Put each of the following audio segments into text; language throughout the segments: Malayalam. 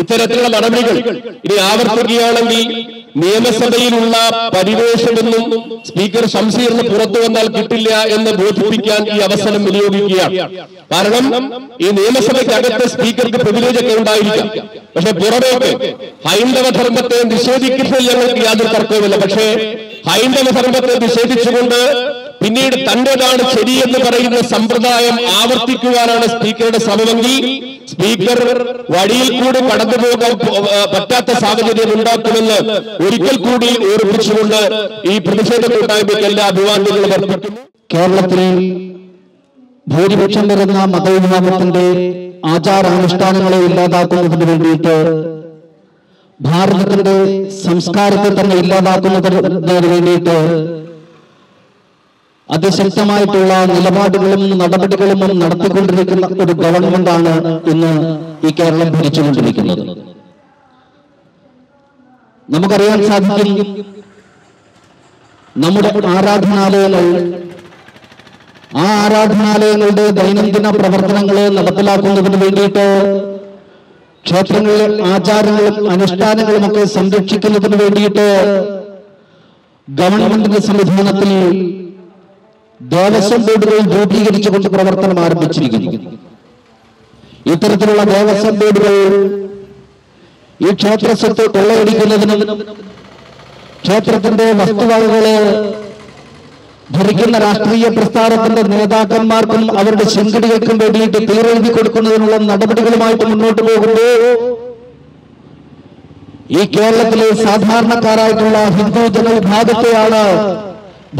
ഇത്തരത്തിലുള്ള നടപടികൾ ഇനി ആവർത്തിക്കുകയാണെങ്കിൽ നിയമസഭയിലുള്ള പരിവേഷമൊന്നും സ്പീക്കർ ഷംസീറിന് പുറത്തു വന്നാൽ കിട്ടില്ല എന്ന് ബോധിപ്പിക്കാൻ ഈ അവസരം വിനിയോഗിക്കുകയാണ്. കാരണം ഈ നിയമസഭയ്ക്കകത്ത് സ്പീക്കർക്ക് പ്രിവിലേജ് ഉണ്ടായിരിക്കാം. പക്ഷെ പുറമേക്ക് ഹൈന്ദവ ധർമ്മത്തെ നിഷേധിക്കുന്നതിൽ ഞങ്ങൾക്ക് യാതൊരു തർക്കവുമില്ല. പക്ഷേ ഹൈന്ദവ ധർമ്മത്തെ നിഷേധിച്ചുകൊണ്ട് പിന്നീട് തന്റേതാണ് ശരിയെന്ന് പറയുന്ന സമ്പ്രദായം ആവർത്തിക്കുവാനാണ് സ്പീക്കറുടെ ശ്രമമെങ്കിൽ സ്പീക്കർ വഴിയിൽ കൂടി കടന്നു പോകാൻ പറ്റാത്ത സാഹചര്യം ഉണ്ടാക്കുമെന്ന് ഒരിക്കൽ കൂടി ഓർമ്മിച്ചുകൊണ്ട് ഈ പ്രതിഷേധ കൂട്ടായ്മയ്ക്ക് എല്ലാ അഭിവാദ്യങ്ങളും അർപ്പിക്കുന്നു. കേരളത്തിൽ ഭൂരിപക്ഷം വരുന്ന മതവിഭാഗത്തിന്റെ ആചാരാനുഷ്ഠാനങ്ങളെ ഇല്ലാതാക്കുന്നതിന് വേണ്ടിയിട്ട് ഭാരതത്തിന്റെ സംസ്കാരത്തെ തന്നെ ഇല്ലാതാക്കുന്നതിന് വേണ്ടിയിട്ട് അതിശക്തമായിട്ടുള്ള നിലപാടുകളും നടപടികളും നടത്തിക്കൊണ്ടിരിക്കുന്ന ഒരു ഗവൺമെന്റാണ് ഇന്ന് ഈ കേരളം ഭരിച്ചുകൊണ്ടിരിക്കുന്നത്. നമുക്കറിയാൻ സാധിക്കും നമ്മുടെ ആരാധനാലയങ്ങൾ ആ ആരാധനാലയങ്ങളുടെ ദൈനംദിന പ്രവർത്തനങ്ങൾ നടപ്പിലാക്കുന്നതിന് വേണ്ടിയിട്ട് ക്ഷേത്രങ്ങളിലെ ആചാരങ്ങളും അനുഷ്ഠാനങ്ങളും ഒക്കെ സംരക്ഷിക്കുന്നതിന് വേണ്ടിയിട്ട് ഗവൺമെന്റിന്റെ സംവിധാനത്തിൽ ദേവസ്വം ബോർഡുകൾ രൂപീകരിച്ചുകൊണ്ട് പ്രവർത്തനം ആരംഭിച്ചിരിക്കുന്നു. ഇത്തരത്തിലുള്ള ദേവസ്വം ബോർഡുകൾ ഈ ക്ഷേത്ര സ്വത്ത് കൊള്ളയടിക്കുന്നതിനും ക്ഷേത്രത്തിന്റെ വസ്തുവകകളെ ഭരിക്കുന്ന രാഷ്ട്രീയ പ്രസ്ഥാനത്തിന്റെ നേതാക്കന്മാർക്കും അവരുടെ ശൃംഖലകൾക്കും വേണ്ടിയിട്ട് തീരെഴുതി കൊടുക്കുന്നതിനുള്ള നടപടികളുമായിട്ട് മുന്നോട്ട് പോകുമ്പോൾ ഈ കേരളത്തിലെ സാധാരണക്കാരായിട്ടുള്ള ഹിന്ദു ജനവിഭാഗത്തെയാണ്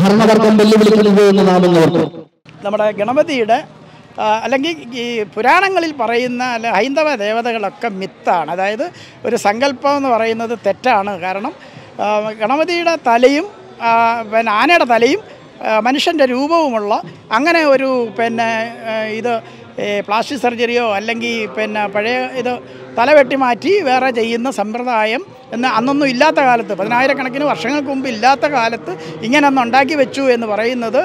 ഭരണവർഗം വെല്ലുവിളിക്കുന്നത് എന്ന് നാം ഓർക്കും നമ്മുടെ ഗണപതിയുടെ അല്ലെങ്കിൽ ഈ പുരാണങ്ങളിൽ പറയുന്ന അല്ല ഹൈന്ദവ ദേവതകളൊക്കെ മിത്താണ്. അതായത് ഒരു സങ്കല്പം എന്ന് പറയുന്നത് തെറ്റാണ്. കാരണം ഗണപതിയുടെ തലയും പിന്നെ ആനയുടെ തലയും മനുഷ്യന്റെ രൂപവുമുള്ള അങ്ങനെ ഒരു പിന്നെ ഇത് പ്ലാസ്റ്റിക് സർജറിയോ അല്ലെങ്കിൽ പിന്നെ പഴയ ഇത് തല വെട്ടി മാറ്റി വേറെ ചെയ്യുന്ന സമ്പ്രദായം എന്ന് അന്നൊന്നും ഇല്ലാത്ത കാലത്ത് പതിനായിരക്കണക്കിന് വർഷങ്ങൾക്ക് മുമ്പ് ഇല്ലാത്ത കാലത്ത് ഇങ്ങനെ ഒന്ന് ഉണ്ടാക്കി വെച്ചു എന്ന് പറയുന്നത്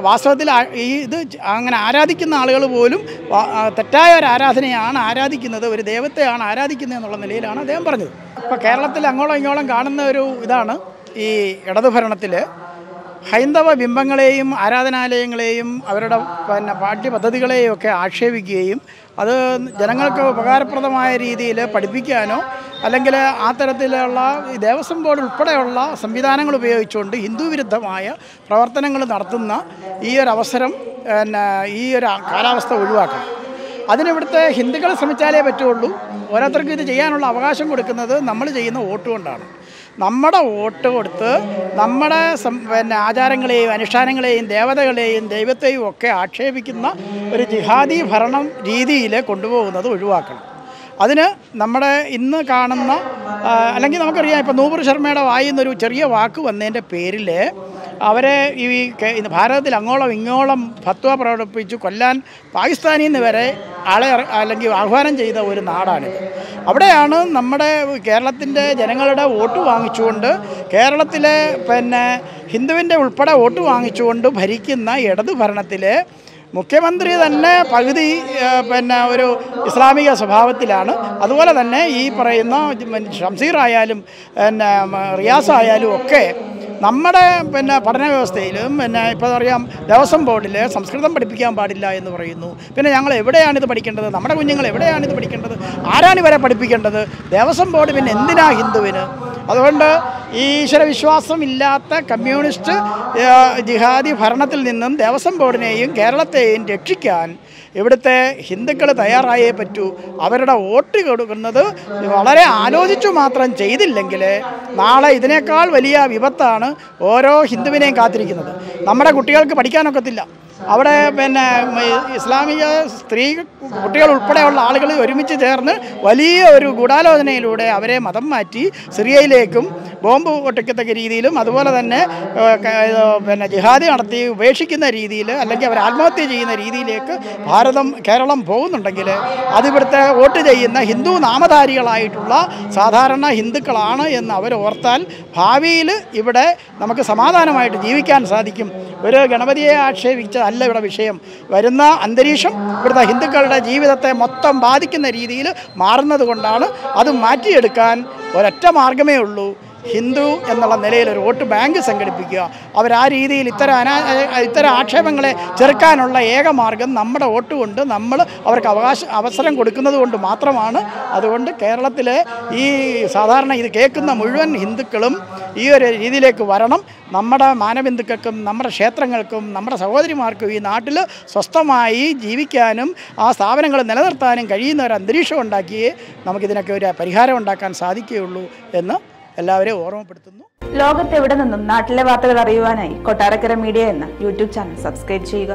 വാസ്തവത്തിൽ ഈ ഇത് അങ്ങനെ ആരാധിക്കുന്ന ആളുകൾ പോലും തെറ്റായ ഒരു ആരാധനയാണ് ആരാധിക്കുന്നത് ഒരു ദൈവത്തെയാണ് ആരാധിക്കുന്നത് എന്നുള്ള നിലയിലാണ് അദ്ദേഹം പറഞ്ഞത്. ഇപ്പോൾ കേരളത്തിൽ അങ്ങോളം ഇങ്ങോളം കാണുന്ന ഒരു ഇതാണ് ഈ ഇടതുഭരണത്തിൽ ഹൈന്ദവ ബിംബങ്ങളെയും ആരാധനാലയങ്ങളെയും അവരുടെ പിന്നെ പാഠ്യപദ്ധതികളെയും ഒക്കെ ആക്ഷേപിക്കുകയും അത് ജനങ്ങൾക്ക് ഉപകാരപ്രദമായ രീതിയിൽ പഠിപ്പിക്കാനോ അല്ലെങ്കിൽ ആ തരത്തിലുള്ള ദേവസ്വം ബോർഡ് ഉൾപ്പെടെയുള്ള സംവിധാനങ്ങൾ ഉപയോഗിച്ചുകൊണ്ട് ഹിന്ദു വിരുദ്ധമായ പ്രവർത്തനങ്ങൾ നടത്തുന്ന ഈ ഒരു അവസരം പിന്നെ ഈ ഒരു കാലാവസ്ഥ ഒഴിവാക്കണം. അതിനിവിടുത്തെ ഹിന്ദുക്കളെ ശ്രമിച്ചാലേ പറ്റുള്ളൂ. ഓരോരുത്തർക്കും ഇത് ചെയ്യാനുള്ള അവകാശം കൊടുക്കുന്നത് നമ്മൾ ചെയ്യുന്ന വോട്ട് കൊണ്ടാണ്. നമ്മുടെ വോട്ട് കൊടുത്ത് നമ്മുടെ പിന്നെ ആചാരങ്ങളെയും അനുഷ്ഠാനങ്ങളെയും ദേവതകളെയും ദൈവത്തെയും ഒക്കെ ആക്ഷേപിക്കുന്ന ഒരു ജിഹാദി ഭരണം രീതിയിൽ കൊണ്ടുപോകുന്നത് ഒഴിവാക്കണം. അതിന് നമ്മുടെ ഇന്ന് കാണുന്ന അല്ലെങ്കിൽ നമുക്കറിയാം ഇപ്പോൾ നൂപുർ ശർമ്മയുടെ വായിൽ നിന്നൊരു ചെറിയ വാക്ക് വന്നതിന്റെ പേരിൽ അവരെ ഈ ഭാരതത്തിൽ അങ്ങോളം ഇങ്ങോളം ഫത്വ പ്രകടിപ്പിച്ച് കൊല്ലാൻ പാകിസ്ഥാനിൽ നിന്ന് വരെ ആളെ അല്ലെങ്കിൽ ആഹ്വാനം ചെയ്ത ഒരു നാടാണിത്. അവിടെയാണ് നമ്മുടെ കേരളത്തിന്റെ ജനങ്ങളുടെ വോട്ട് വാങ്ങിച്ചുകൊണ്ട് കേരളത്തിലെ പിന്നെ ഹിന്ദുവിന്റെ ഉൾപ്പെടെ വോട്ട് വാങ്ങിച്ചുകൊണ്ട് ഭരിക്കുന്ന ഇടതു ഭരണത്തിലെ മുഖ്യമന്ത്രി തന്നെ പകുതി പിന്നെ ഒരു ഇസ്ലാമിക സ്വഭാവത്തിലാണ്. അതുപോലെ തന്നെ ഈ പറയുന്ന ഷംസീർ ആയാലും പിന്നെ റിയാസ് ആയാലും ഒക്കെ നമ്മുടെ പിന്നെ പഠന വ്യവസ്ഥയിലും പിന്നെ ഇപ്പോൾ അറിയാം ദേവസ്വം ബോർഡിൽ സംസ്കൃതം പഠിപ്പിക്കാൻ പാടില്ല എന്ന് പറയുന്നു. പിന്നെ ഞങ്ങൾ ഇത് പഠിക്കേണ്ടത്? നമ്മുടെ കുഞ്ഞുങ്ങൾ എവിടെയാണ് ഇത് പഠിക്കേണ്ടത്? ആരാണ് ഇവരെ പഠിപ്പിക്കേണ്ടത്? ദേവസ്വം ബോർഡ് പിന്നെ എന്തിനാ ഹിന്ദുവിന്? അതുകൊണ്ട് ഈശ്വരവിശ്വാസമില്ലാത്ത കമ്മ്യൂണിസ്റ്റ് ജിഹാദി ഭരണത്തിൽ നിന്നും ദേവസ്വം ബോർഡിനെയും കേരളത്തെയും രക്ഷിക്കാൻ ഇവിടുത്തെ ഹിന്ദുക്കൾ തയ്യാറായേ പറ്റൂ. അവരുടെ വോട്ട് കൊടുക്കുന്നത് വളരെ ആലോചിച്ചു മാത്രം ചെയ്തില്ലെങ്കിൽ നാളെ ഇതിനേക്കാൾ വലിയ വിപത്താണ് ഓരോ ഹിന്ദുവിനെയും കാത്തിരിക്കുന്നത്. നമ്മുടെ കുട്ടികൾക്ക് പഠിക്കാനൊക്കത്തില്ല. അവിടെ പിന്നെ ഇസ്ലാമിക സ്ത്രീ കുട്ടികൾ ഉൾപ്പെടെയുള്ള ആളുകൾ ഒരുമിച്ച് ചേർന്ന് വലിയ ഒരു ഗൂഢാലോചനയിലൂടെ അവരെ മതം മാറ്റി സിറിയയിലേക്കും ബോംബ് പൊട്ടിക്കത്തക്ക രീതിയിലും അതുപോലെ തന്നെ പിന്നെ ജിഹാദി നടത്തി ഉപേക്ഷിക്കുന്ന രീതിയിൽ അല്ലെങ്കിൽ അവർ ആത്മഹത്യ ചെയ്യുന്ന രീതിയിലേക്ക് ഭാരതം കേരളം പോകുന്നുണ്ടെങ്കിൽ അതിവിടുത്തെ വോട്ട് ചെയ്യുന്ന ഹിന്ദു നാമധാരികളായിട്ടുള്ള സാധാരണ ഹിന്ദുക്കളാണ് എന്ന് അവർ ഓർത്താൽ ഭാവിയിൽ ഇവിടെ നമുക്ക് സമാധാനമായിട്ട് ജീവിക്കാൻ സാധിക്കും. ഒരു ഗണപതിയെ ആക്ഷേപിച്ചതല്ല ഇവിടെ വിഷയം. വരുന്ന അന്തരീക്ഷം ഇവിടുത്തെ ഹിന്ദുക്കളുടെ ജീവിതത്തെ മൊത്തം ബാധിക്കുന്ന രീതിയിൽ മാറുന്നത് കൊണ്ടാണ് അത് മാറ്റിയെടുക്കാൻ ഒരൊറ്റ മാർഗമേ ഉള്ളൂ. ഹിന്ദു എന്നുള്ള നിലയിൽ ഒരു വോട്ട് ബാങ്ക് സംഘടിപ്പിക്കുക. അവർ ആ രീതിയിൽ ഇത്തരം അനാ ഇത്തരം ആക്ഷേപങ്ങളെ ചെറുക്കാനുള്ള ഏക മാർഗം നമ്മുടെ വോട്ട് കൊണ്ട് നമ്മൾ അവർക്ക് അവകാശ അവസരം കൊടുക്കുന്നത് കൊണ്ട് മാത്രമാണ്. അതുകൊണ്ട് കേരളത്തിലെ ഈ സാധാരണ ഇത് കേൾക്കുന്ന മുഴുവൻ ഹിന്ദുക്കളും ഈ ഒരു രീതിയിലേക്ക് വരണം. നമ്മുടെ മാനബിന്ദുക്കൾക്കും നമ്മുടെ ക്ഷേത്രങ്ങൾക്കും നമ്മുടെ സഹോദരിമാർക്കും ഈ നാട്ടിൽ സ്വസ്ഥമായി ജീവിക്കാനും ആ സ്ഥാപനങ്ങൾ നിലനിർത്താനും കഴിയുന്ന ഒരു അന്തരീക്ഷം ഉണ്ടാക്കിയേ നമുക്കിതിനൊക്കെ ഒരു പരിഹാരം ഉണ്ടാക്കാൻ സാധിക്കുകയുള്ളൂ എന്ന് എല്ലാവരെയും ഓർമ്മപ്പെടുത്തുന്നു. ലോകത്തെവിടെ നിന്നും നാട്ടിലെ വാർത്തകൾ അറിയുവാനായി കൊട്ടാരക്കര മീഡിയ എന്ന യൂട്യൂബ് ചാനൽ സബ്സ്ക്രൈബ് ചെയ്യുക.